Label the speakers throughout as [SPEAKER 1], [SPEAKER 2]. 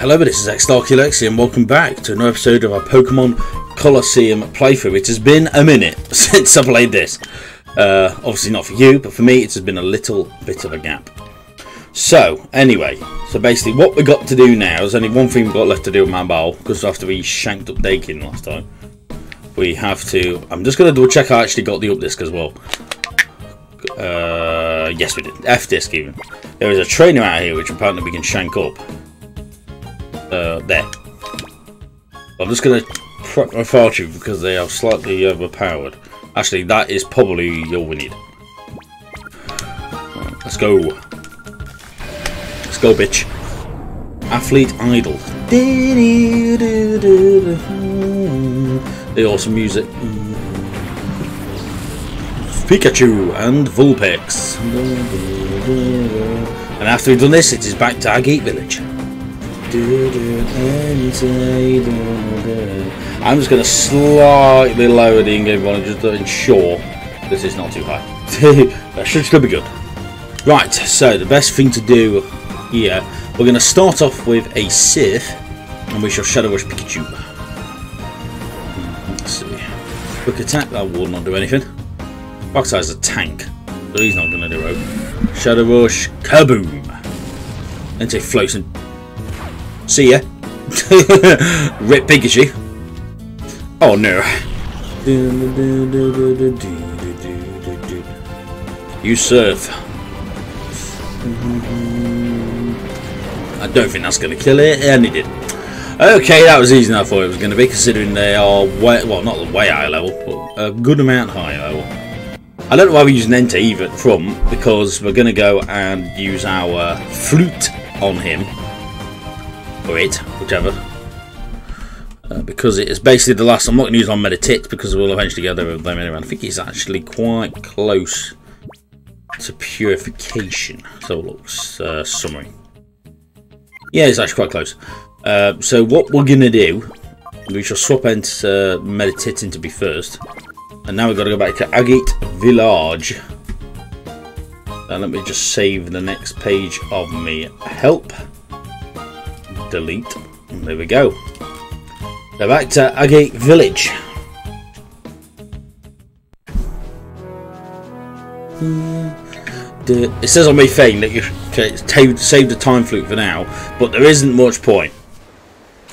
[SPEAKER 1] Hello, this is X-Darkulexi and welcome back to another episode of our Pokemon Colosseum playthrough. It has been a minute since I played this. Uh, obviously not for you, but for me it has been a little bit of a gap. So, anyway, so basically what we got to do now, there's only one thing we've got left to do with Mount Battle, because after we shanked up Dakim last time, we have to, I'm just going to double check I actually got the up disc as well. Uh, yes we did, F disc even. There is a trainer out here which apparently we can shank up uh, there. I'm just going to prep my fortune because they are slightly overpowered. Actually, that is probably all we need. Let's go. Let's go, bitch. Athlete Idol. The awesome music. Pikachu and Vulpix. And after we've done this, it is back to our Agate Village. I'm just going to slightly lower the in-game volume just to ensure this is not too high. that should still be good. Right, so the best thing to do here, we're going to start off with a Sith, and we shall Shadow Rush Pikachu. Hmm, let's see. Quick attack, that will not do anything. is a tank, so he's not going to do it. Shadow Rush, Kaboom! And take floats and See ya. Rip Pikachu. Oh no. You surf. I don't think that's going to kill it, and it did. Okay, that was easier than I thought it was going to be, considering they are way, well, not the way high level, but a good amount high level. I don't know why we're using Entei even from, because we're going to go and use our flute on him or it, whichever. Uh, because it is basically the last. I'm not going to use on Meditite because we'll eventually get there with them anyway. I think it's actually quite close to purification. So it looks uh, summary. Yeah, it's actually quite close. Uh, so what we're going to do, we shall swap into uh, Meditite into be first. And now we've got to go back to Agate Village. And let me just save the next page of me help delete. And there we go. Now back to Agate Village. It says on my thing that you save the time flute for now, but there isn't much point.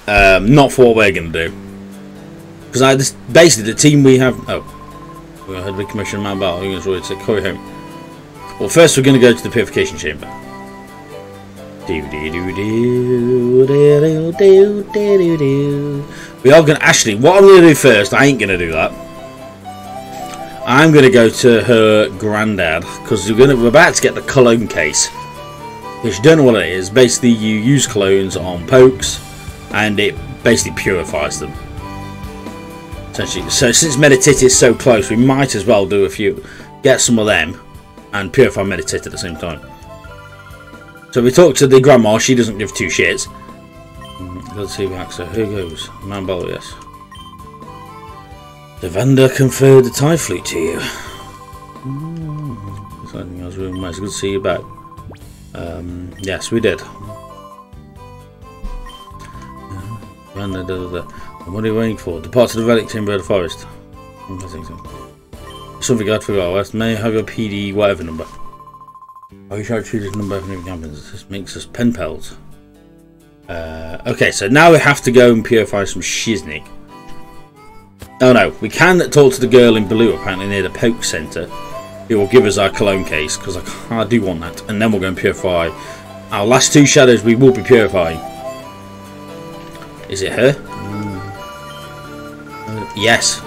[SPEAKER 1] Um, not for what we're going to do. Because I just, basically the team we have. Oh, we had to recommission Mount Battle. I'm going to Corey home. Well, first we're going to go to the purification chamber. We are gonna actually what I'm gonna do first, I ain't gonna do that. I'm gonna go to her granddad because we're gonna we're about to get the cologne case. If you don't know what it is, basically you use colognes on pokes and it basically purifies them. Essentially. So since Meditite is so close, we might as well do a few get some of them and purify Meditite at the same time. So we talked to the grandma, she doesn't give two shits. Let's see back, so here goes. Mount Battle, yes. The vendor conferred the tie flute to you. Mm. Something. Good to see you back. Um, yes, we did. Vendor, da, da, da. what are you waiting for? Depart to the relic chamber of the forest. Something I forgot. May I have your PD whatever number. Oh, you try to choose this number of new happens. This makes us pen pals. Uh, okay, so now we have to go and purify some shiznik. Oh no, we can talk to the girl in blue apparently near the poke centre. It will give us our cologne case because I, I do want that. And then we'll go and purify our last two shadows we will be purifying. Is it her? Mm. Uh, yes,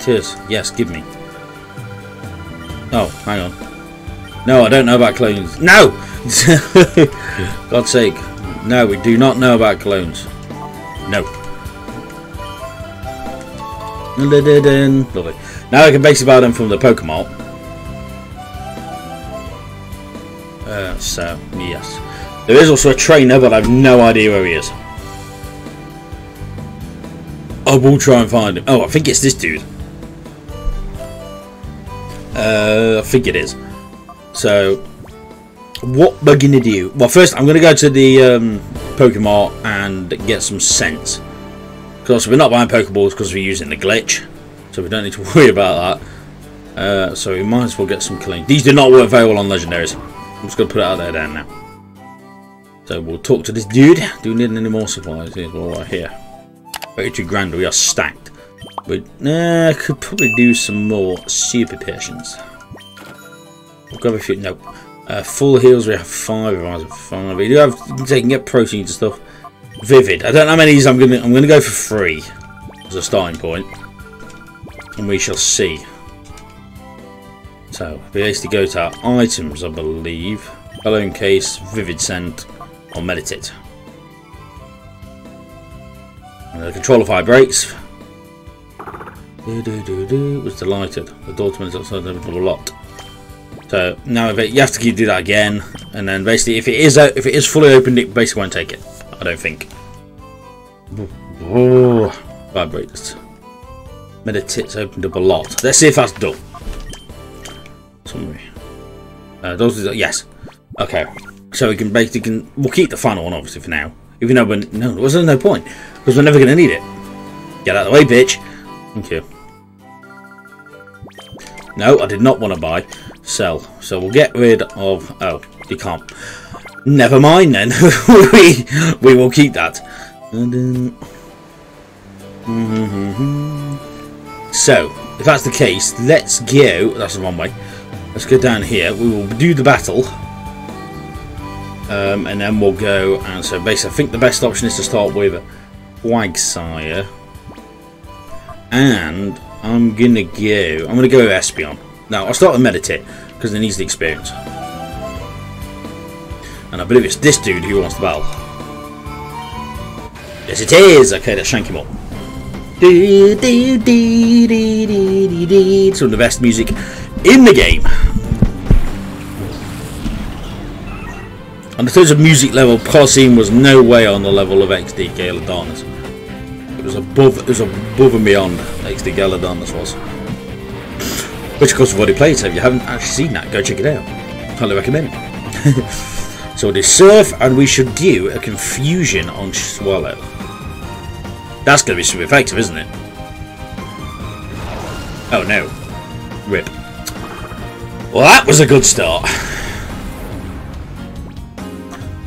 [SPEAKER 1] it is. Yes, give me. Oh, hang on. No, I don't know about clones. No! God's sake. No, we do not know about clones. No. Lovely. Now I can basically buy them from the Pokemon. Uh, so, yes. There is also a trainer, but I have no idea where he is. I will try and find him. Oh, I think it's this dude. Uh, I think it is. So, what we're going to do... Well, first, I'm going to go to the um, Pokemon and get some scent. Because we're not buying Pokeballs because we're using the glitch, so we don't need to worry about that. Uh, so we might as well get some clean. These do not work very well on legendaries. I'm just going to put it out there down now. So we'll talk to this dude. Do we need any more supplies? Here's one right here. 32 grand, we are stacked. But uh, could probably do some more super patients. We'll grab a few. No. Uh, full heals, we have five. Five. We do have. You can get proteins and stuff. Vivid. I don't know how many of I'm gonna. I'm gonna go for three as a starting point, and we shall see. So we basically go to our items, I believe. Alone case, vivid scent, or Meditite. The controller vibrates. Do do do do. Was delighted. The door to outside the lot. So now it, you have to do that again, and then basically if it is if it is fully opened, it basically won't take it. I don't think. Oh, vibrates. Meditites opened up a lot. Let's see if that's done. Summary. Uh, those are, yes. Okay. So we can basically can we'll keep the final one obviously for now. Even though we're no, there's no point because we're never going to need it. Get out of the way, bitch. Thank you. No, I did not want to buy. Sell. So we'll get rid of... Oh, you can't. Never mind then. we, we will keep that. So, if that's the case, let's go... That's the wrong way. Let's go down here. We will do the battle. Um, and then we'll go... And so basically, I think the best option is to start with Quagsire. And I'm gonna go. I'm gonna go with Espeon. Now I'll start with Meditite because it needs the experience. And I believe it's this dude who wants the battle. Yes, it is. Okay, let's shank him up. Some of the best music in the game. And the terms of music level, Colosseum was no way on the level of XD of It was above it was above and beyond XD Galadon this was. Which of course we've already played, so if you haven't actually seen that, go check it out. Highly recommend. so it is Surf and we should do a confusion on Swellow. That's gonna be super effective, isn't it? Oh no. Rip. Well that was a good start.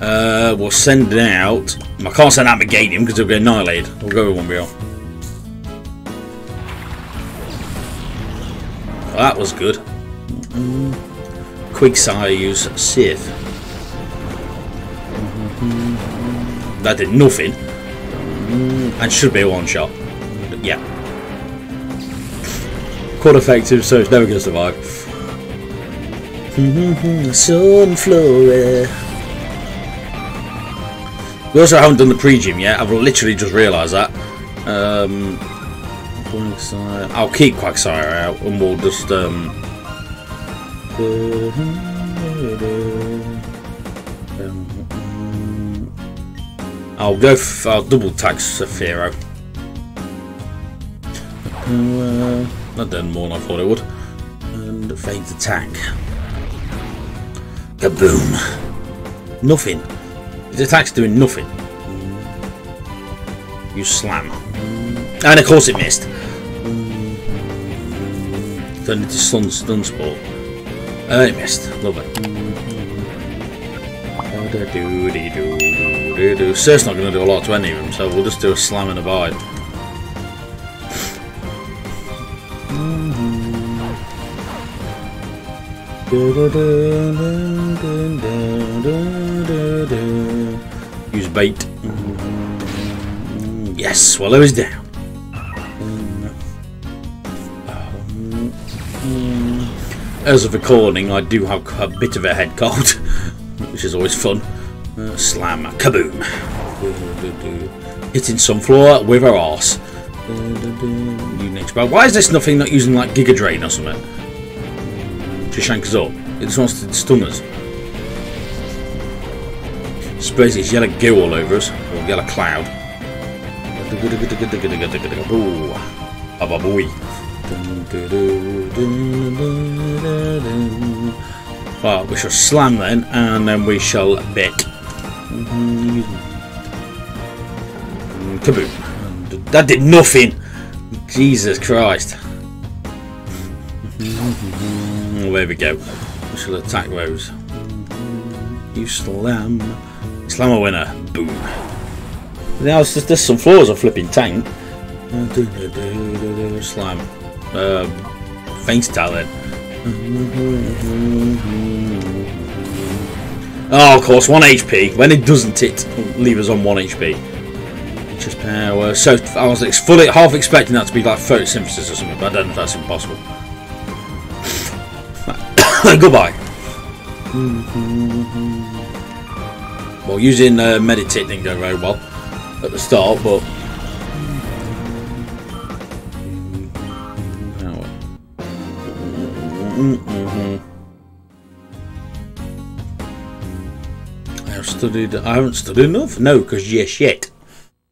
[SPEAKER 1] Uh, we'll send it out. I can't send out Meganium because it'll get annihilated. We'll go with one real. That was good. Quagsire use Sith. That did nothing. And should be a one shot. Yeah. Quite effective, so it's never going to survive. Sunflora. We also haven't done the pre-gym yet. I've literally just realised that. Um, I'll keep Quagsire out and we'll just... Um, I'll go. I'll double tax Sephiro. Uh, that done more than I thought it would. And fade the tank. Kaboom! Nothing. The attack's doing nothing. You slam. And of course it missed. Turned into stun, stun spore. And uh, it missed. Lovely. Surf's not going to do a lot to any of them, so we'll just do a slam and a bite. Use bait. Yes, Swellow is down. As of recording, I do have a bit of a head cold, which is always fun. Uh, slam, kaboom. Hitting Sunflora with her arse. Why is this nothing not using like Giga Drain or something? To shank us up. It just wants to stun us. Sprays its yellow goo all over us, or yellow cloud. Ooh, boy. Well, we shall slam then, and then we shall bit. Kaboom. That did nothing. Jesus Christ. Oh, there we go. We shall attack those. You slam. Slam a winner. Boom. Now there's, there's some flaws of flipping tank. Slam. Uh, face talent. Oh, of course, 1 HP. When it doesn't, it leave us on 1 HP. Just power. So I was fully half expecting that to be like photosynthesis or something, but I don't know if that's impossible. Goodbye. Well, using uh, Meditite didn't go very well at the start, but Mm-hmm. I have studied. I haven't studied enough. No, because yes, yet.